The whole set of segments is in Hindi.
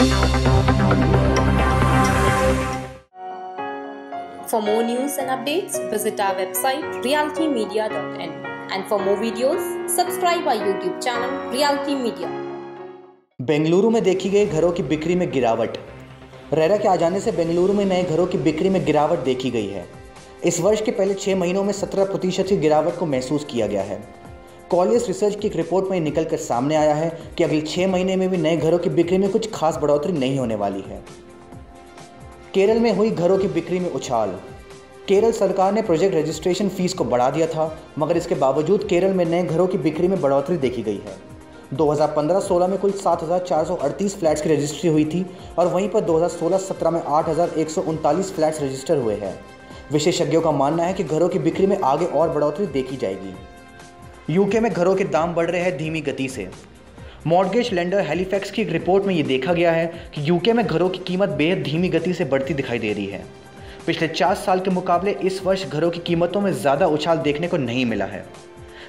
For more news and updates, visit our website realitymedia.in. And for more videos, subscribe our YouTube channel Reality Media. Bengaluru में देखी गई घरों की बिक्री में गिरावट रेरा के आ जाने से बेंगलुरु में नए घरों की बिक्री में गिरावट देखी गई है इस वर्ष के पहले छः महीनों में सत्रह प्रतिशत की गिरावट को महसूस किया गया है कॉलेज रिसर्च की एक रिपोर्ट में निकल कर सामने आया है कि अगले छः महीने में भी नए घरों की बिक्री में कुछ खास बढ़ोतरी नहीं होने वाली है। केरल में हुई घरों की बिक्री में उछाल। केरल सरकार ने प्रोजेक्ट रजिस्ट्रेशन फ़ीस को बढ़ा दिया था मगर इसके बावजूद केरल में नए घरों की बिक्री में बढ़ोतरी देखी गई है। 2015-16 में कुल 7,438 फ्लैट्स की रजिस्ट्री हुई थी और वहीं पर 2016-17 में आठ फ्लैट्स रजिस्टर हुए हैं। विशेषज्ञों का मानना है कि घरों की बिक्री में आगे और बढ़ोतरी देखी जाएगी। यूके में घरों के दाम बढ़ रहे हैं धीमी गति से। मॉडगेज लेंडर हेलीफैक्स की एक रिपोर्ट में ये देखा गया है कि यूके में घरों की कीमत बेहद धीमी गति से बढ़ती दिखाई दे रही है। पिछले चार साल के मुकाबले इस वर्ष घरों की कीमतों में ज़्यादा उछाल देखने को नहीं मिला है।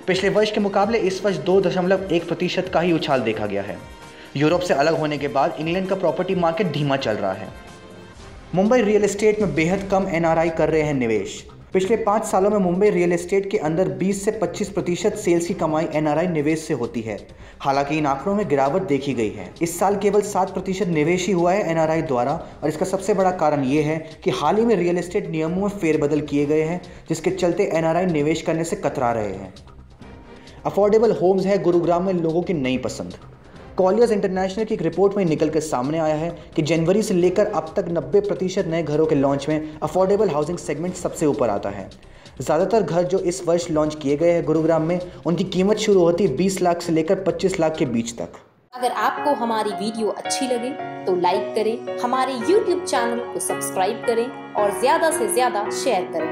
पिछले वर्ष के मुकाबले इस वर्ष दो दशमलव एक प्रतिशत का ही उछाल देखा गया है। यूरोप से अलग होने के बाद इंग्लैंड का प्रॉपर्टी मार्केट धीमा चल रहा है। मुंबई रियल एस्टेट में बेहद कम एनआरआई कर रहे हैं निवेश। पिछले पाँच सालों में मुंबई रियल एस्टेट के अंदर 20 से 25 प्रतिशत सेल्स की कमाई एनआरआई निवेश से होती है। हालाँकि इन आंकड़ों में गिरावट देखी गई है। इस साल केवल सात प्रतिशत निवेश ही हुआ है एनआरआई द्वारा और इसका सबसे बड़ा कारण ये है कि हाल ही में रियल एस्टेट नियमों में फेरबदल किए गए हैं, जिसके चलते एनआरआई निवेश करने से कतरा रहे हैं। अफोर्डेबल होम्स है गुरुग्राम में लोगों की नई पसंद। कॉलियर्स इंटरनेशनल की एक रिपोर्ट में निकल कर सामने आया है कि जनवरी से लेकर अब तक 90 प्रतिशत नए घरों के लॉन्च में अफोर्डेबल हाउसिंग सेगमेंट सबसे ऊपर आता है। ज़्यादातर घर जो इस वर्ष लॉन्च किए गए हैं गुरुग्राम में, उनकी कीमत शुरू होती है बीस लाख से लेकर पच्चीस लाख के बीच तक। अगर आपको हमारी वीडियो अच्छी लगे तो लाइक करें, हमारे YouTube चैनल को सब्सक्राइब करें और ज़्यादा से ज़्यादा शेयर करें।